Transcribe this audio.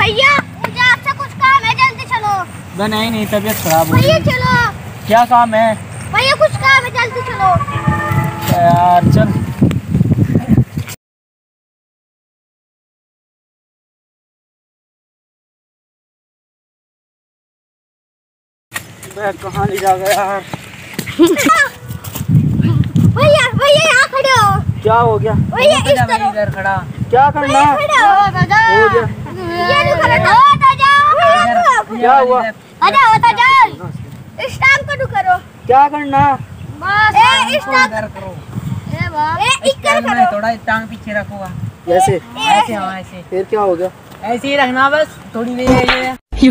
भैया मुझे आपसे कुछ काम है जल्दी चलो। मैं नहीं नहीं तबीयत खराब हो भैया चलो। क्या काम है? भैया कुछ काम है जल्दी चलो। यार चल। मैं कहाँ ले जा गया यार? भैया भैया यहाँ खड़े हो। क्या हो गया? भैया इस इधर खड़ा। क्या करना? हो गया ये नहीं खड़ा हो दादा भैया क्या हुआ? अरे होता दादा इस टाइम को करो। क्या करना? बस। ए इस टाइम करो ए वाह ए इस कर टाइम करो? थोड़ा टांग पीछे रखूँगा ऐसे? ऐसे हाँ ऐसे। फिर क्या हो गया? ऐसे ही रखना बस थोड़ी देर